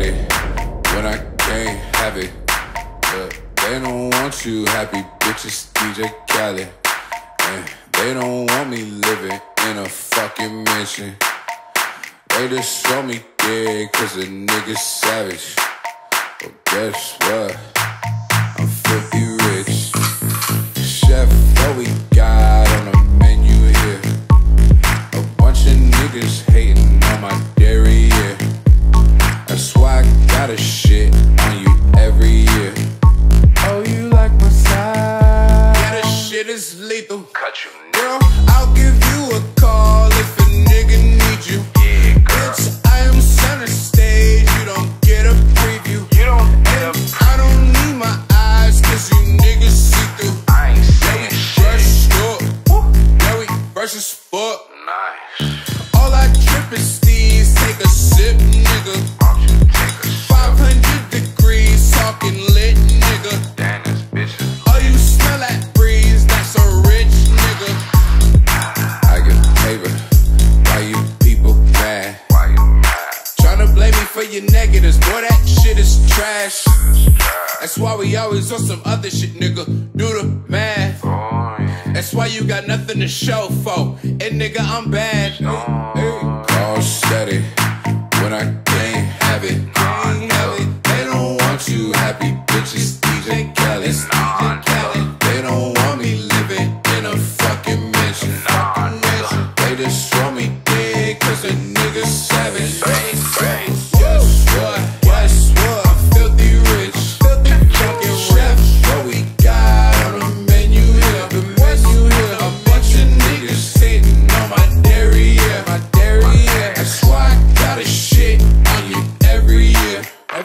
it when I can't have it. But they don't want you happy, bitches, DJ Khaled. And they don't want me living in a fucking mansion. They just show me dead cause a nigga savage. But guess what? I'm 50 why I got a shit on you every year. Oh, you like my style? Yeah, this shit is lethal. Cut you, Girl, I'll give you a call if a nigga need you. Yeah, girl. Bitch, I am center stage, you don't get a preview. You don't get a I don't need my eyes, cause you niggas see through. I ain't saying Fresh shit. up, yeah, we fresh as fuck. Nice. All I trip is these, take a sip, nigga. Your negatives, boy, that shit is trash. That's why we always on some other shit, nigga. Do the math. That's why you got nothing to show for. And nigga, I'm bad. Hey. Call steady when I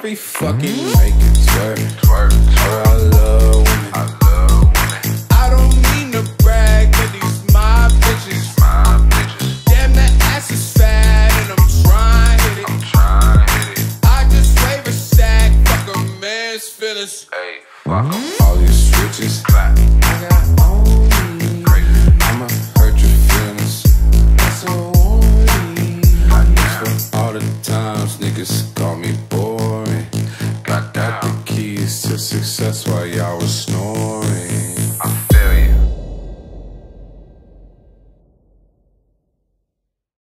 every fucking Make it twerk, twerk, twerk. I love women. I love women. I don't mean to brag, but these my bitches. My bitches. Damn, that ass is fat, and I'm trying to hit it. I'm trying to hit it. I just wave a stack, fuck a man's feelings. Hey, fuck em. All these switches. Clap.